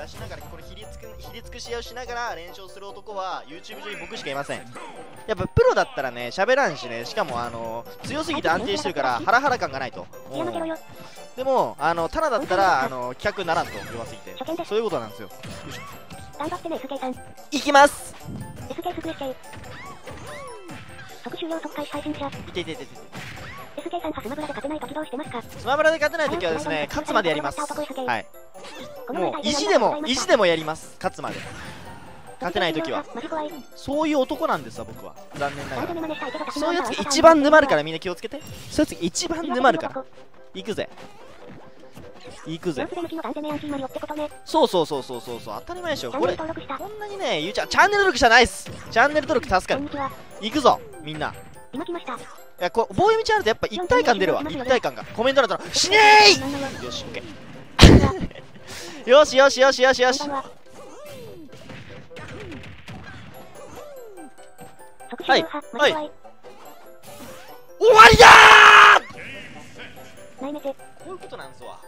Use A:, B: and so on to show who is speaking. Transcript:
A: 出しながらこれひりつくひりつくし合いをしながら連勝する男は YouTube 上に僕しかいません。やっぱプロだったらね喋らんしね。しかもあの強すぎて安定してるからハラハラ感がないと。でもあのタナだったらあの企画ならんと弱すぎて。そういうことなんですよ。
B: 頑張ってね SK さん。
A: いきます。
B: SK すぐ SK 即終了即開始配信者。
A: いていていていて
B: SK さんはスマブラで勝てない時どうしてますか？
A: スマブラで勝てない時はですね勝つまでやります。はい。もう意地でも意地でもやります。勝つまで。勝てない時は。そういう男なんですわ僕は。残念ながら。そういうやつが一番沼るからみんな気をつけて。そういうやつが一番沼るから。行くぜ。行くぜ。そうそうそうそうそうそう。当たり前でしょ。これこんなにねゆうちゃんチャンネル登録じゃないっすチャンネル登録助かる。行くぞみんな
B: 今来ました。
A: いやこう棒読みちゃんあるとやっぱ一体感出るわ。一体感が。コメント欄とら「死ねーい!」よしケーよし。よしよしよしよし。
B: は。い。はい。終
A: わ
B: りだー！こうい
A: うことなんすわ。